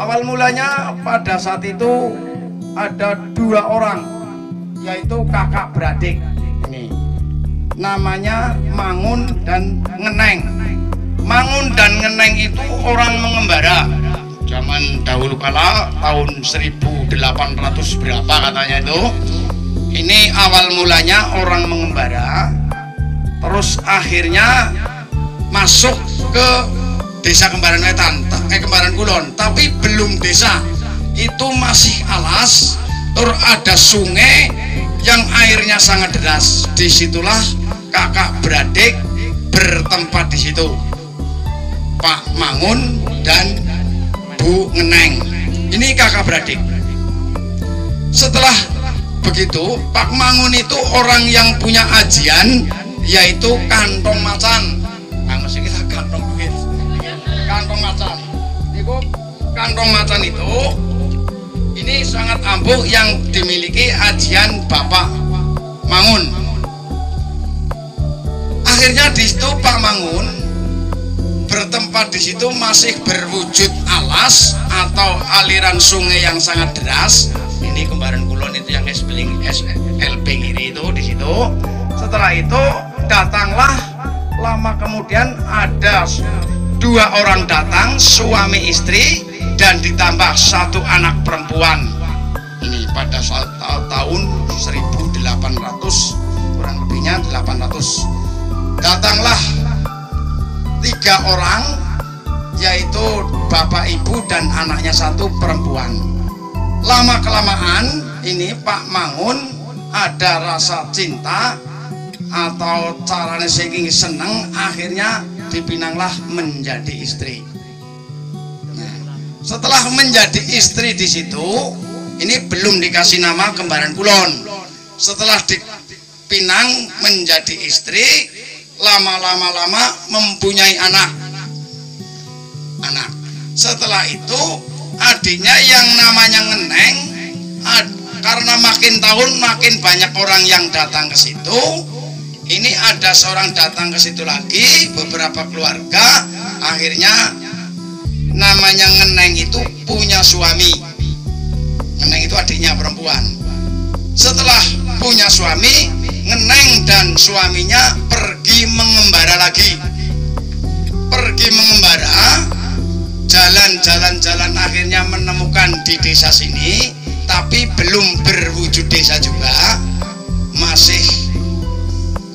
Awal mulanya pada saat itu ada dua orang yaitu kakak beradik ini. Namanya Mangun dan Ngeneng. Mangun dan Ngeneng itu orang mengembara. Zaman dahulu kala tahun 1800 berapa katanya itu. Ini awal mulanya orang mengembara. Terus akhirnya masuk ke desa Kembaran Wetan eh Kembaran Kulon. Tapi belum desa. Itu masih alas terus ada sungai yang airnya sangat deras. Di situlah kakak beradik bertempat di situ. Pak Mangun dan Bu Ngeneng. Ini kakak beradik. Setelah begitu Pak Mangun itu orang yang punya ajian yaitu kantong macan. Nah kantong kantong macan. Itu kantong macan itu ini sangat ampuh yang dimiliki ajian Bapak Mangun. Akhirnya di situ Pak Mangun bertempat di situ masih berwujud alas atau aliran sungai yang sangat deras. Ini kembaran kulon itu yang SPLB kiri itu di situ. Setelah itu datanglah lama kemudian ada dua orang datang suami istri dan ditambah satu anak perempuan. Ini pada saat tahun 1800 kurang lebihnya 800 datanglah tiga orang yaitu bapak ibu dan anaknya satu perempuan. Lama kelamaan ini Pak Mangun ada rasa cinta atau caranya saking seneng akhirnya dipinanglah menjadi istri. Nah, setelah menjadi istri di situ ini belum dikasih nama kembaran kulon. Setelah dipinang menjadi istri lama-lama lama mempunyai anak. Anak. Setelah itu adiknya yang namanya ngeneng karena makin tahun makin banyak orang yang datang ke situ ini ada seorang datang ke situ lagi beberapa keluarga akhirnya namanya ngeneng itu punya suami. Ngeneng itu adiknya perempuan. Setelah punya suami ngeneng dan suaminya pergi mengembara lagi. Pergi mengembara jalan-jalan-jalan akhirnya menemukan di desa sini tapi belum berwujud desa juga masih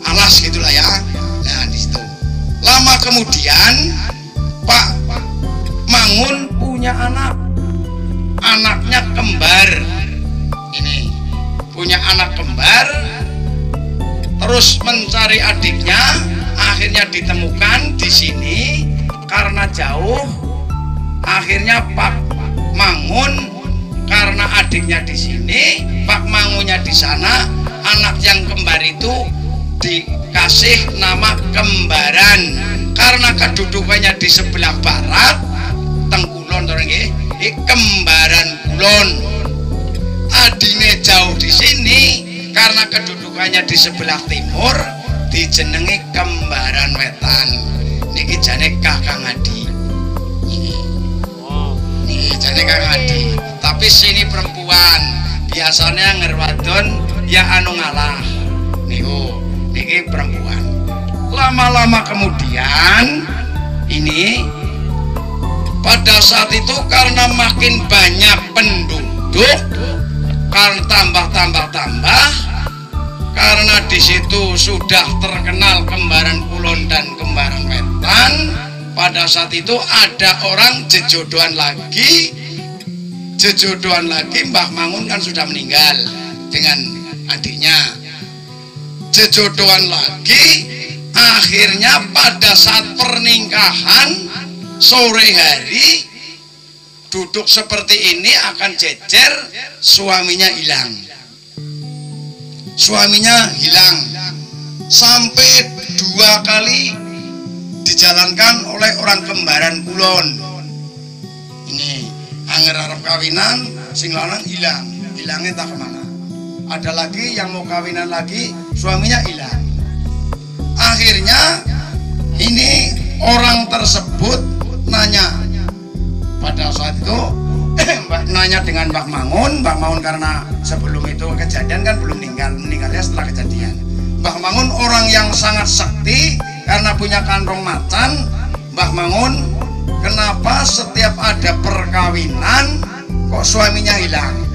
alas gitulah ya. Nah di situ. Lama kemudian Pak Mangun punya anak. Anaknya kembar. Ini punya anak kembar terus mencari adiknya akhirnya ditemukan di sini. Karena jauh akhirnya Pak Mangun karena adiknya di sini Pak Mangunnya di sana anak yang kembar itu dikasih nama kembaran. Karena kedudukannya di sebelah barat tengkulon ini kembaran kulon. Adine jauh di sini karena kedudukannya di sebelah timur dijenengi kembaran wetan. Niki jane kakang adi. Nih jane kakang adi. Tapi sini perempuan. Biasanya ngerwadon ya anu ngalah niki perempuan. Lama-lama kemudian ini pada saat itu karena makin banyak penduduk karena tambah-tambah-tambah karena di situ sudah terkenal kembaran kulon dan kembaran wetan pada saat itu ada orang jejodohan lagi jejodohan lagi Mbah Mangun kan sudah meninggal dengan adiknya jejodohan lagi akhirnya pada saat pernikahan sore hari duduk seperti ini akan jejer suaminya hilang. Suaminya hilang. Sampai dua kali dijalankan oleh orang kembaran kulon. Ini anger Arab kawinan sing lanang hilang. Hilangnya tak ke mana ada lagi yang mau kawinan lagi suaminya hilang. Akhirnya ini orang tersebut nanya pada saat itu nanya dengan Mbak Mangun. Mbak Mangun karena sebelum itu kejadian kan belum meninggal meninggalnya setelah kejadian. Mbah Mangun orang yang sangat sakti karena punya kantong macan. Mbah Mangun kenapa setiap ada perkawinan kok suaminya hilang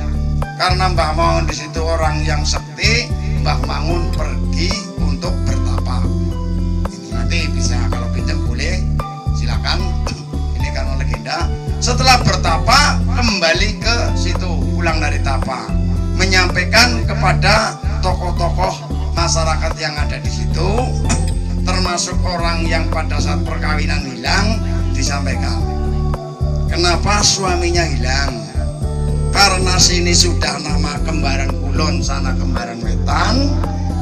karena Mbah Mangun di situ orang yang sakti Mbah Mangun pergi untuk bertapa. Ini nanti bisa kalau pinjam boleh silakan. Ini karena legenda. Setelah bertapa kembali ke situ pulang dari tapa. Menyampaikan kepada tokoh-tokoh masyarakat yang ada di situ termasuk orang yang pada saat perkawinan hilang disampaikan. Kenapa suaminya hilang karena sini sudah nama kembaran kulon sana kembaran wetan.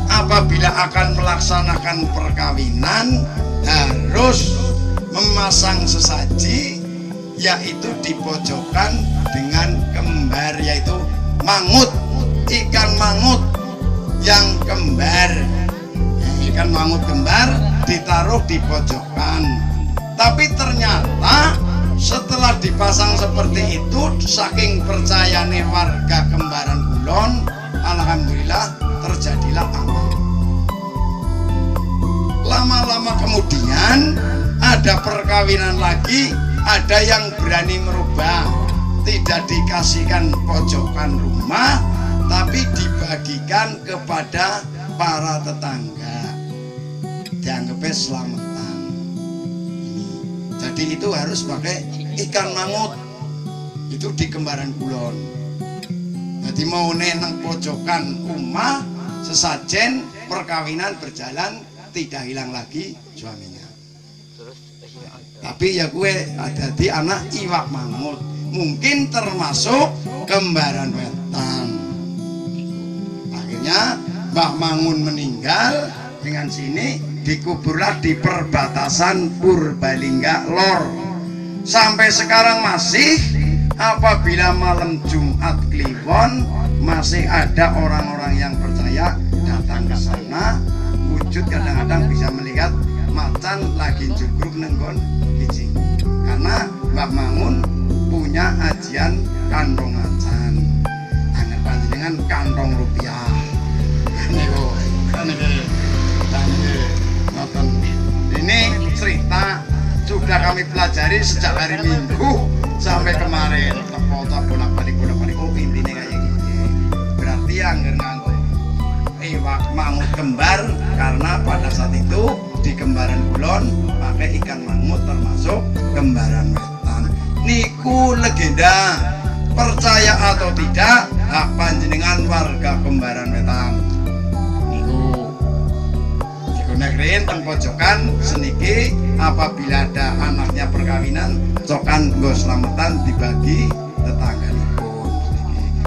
Apabila akan melaksanakan perkawinan harus memasang sesaji yaitu di pojokan dengan kembar yaitu mangut. Ikan mangut yang kembar. Ikan mangut kembar ditaruh di pojokan. Tapi ternyata setelah dipasang seperti itu saking percayane warga kembaran kulon Alhamdulillah terjadilah amal. Lama-lama kemudian ada perkawinan lagi ada yang berani merubah. Tidak dikasihkan pojokan rumah tapi dibagikan kepada para tetangga. Dianggapnya selamatan jadi itu harus pakai ikan mangut. Itu di kembaran kulon. Jadi mau neneng pojokan rumah sesajen perkawinan berjalan tidak hilang lagi suaminya. Tapi ya gue ada di anak iwak mangut. Mungkin termasuk kembaran wetan. Akhirnya Mbah Mangun meninggal dengan sini dikuburlah di perbatasan Purbalingga Lor. Sampai sekarang masih apabila malam Jumat Kliwon masih ada orang-orang yang percaya datang ke sana. Wujud kadang-kadang bisa melihat macan lagi cukup nenggon kijing karena Mbah Mangun sejak hari Minggu sampai kemarin. Foto bolak balik bolak balik. Oh intinya kayak gini. Berarti yang nganggo. Iwak mangut kembar karena pada saat itu di kembaran kulon pakai ikan mangut termasuk kembaran wetan. Niku legenda. Percaya atau tidak hak panjenengan warga kembaran wetan negeri teng pojokan seniki apabila ada anaknya perkawinan cokan nggo selamatan dibagi tetangga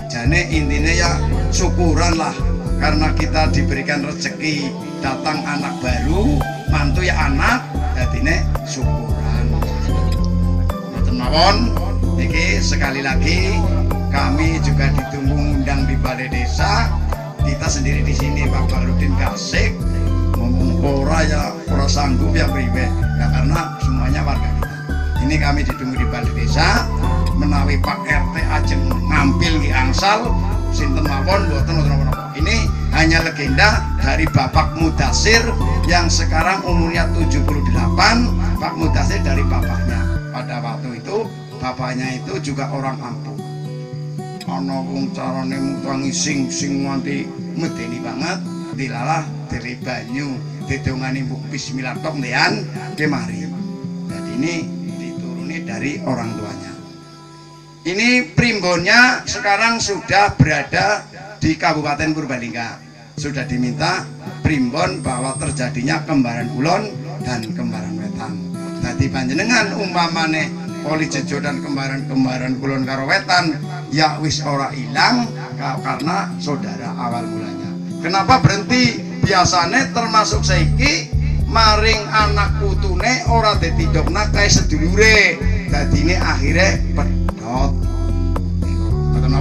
jane intinya ya syukuran lah karena kita diberikan rezeki datang anak baru mantu ya anak jadi syukuran. Mawon Niki sekali lagi kami juga ditunggu undang di balai desa. Kita sendiri di sini Pak Barudin Kasik ora ya ora sanggup ya priwe. Ya karena semuanya warga kita. Ini kami ditunggu di balai desa menawi Pak RT ajeng ngampil di angsal sinten mawon boten napa ini hanya legenda dari Bapak Mudasir yang sekarang umurnya 78 Pak Mudasir dari bapaknya. Pada waktu itu bapaknya itu juga orang ampuh. Ana wong carane mutangi sing sing nganti medeni banget dilalah dari banyu didongani bismillah tok lian kemari jadi ini dituruni dari orang tuanya. Ini primbonnya sekarang sudah berada di Kabupaten Purbalingga. Sudah diminta primbon bahwa terjadinya kembaran ulon dan kembaran wetan. Jadi panjenengan umpamane poli jejo dan kembaran-kembaran kulon karo wetan ya wis ora hilang karena saudara awal mulanya. Kenapa berhenti biasane termasuk saiki maring anak putune ora ditindokna kae sedulure. Dadine akhire pedhot.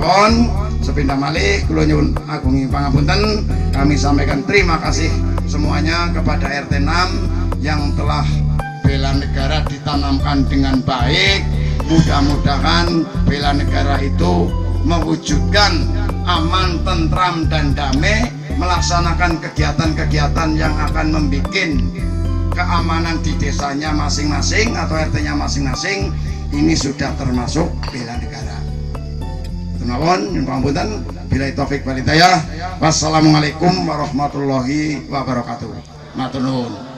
Mawon sepindah malih kula nyuwun agungi pangapunten. Kami sampaikan terima kasih semuanya kepada RT 6 yang telah bela negara ditanamkan dengan baik. Mudah-mudahan bela negara itu mewujudkan aman, tentram, dan damai melaksanakan kegiatan-kegiatan yang akan membuat keamanan di desanya masing-masing atau RT-nya masing-masing ini sudah termasuk bela negara. Tunawon, pambutan, bila taufik walidayah. Wassalamualaikum warahmatullahi wabarakatuh. Matur nuwun.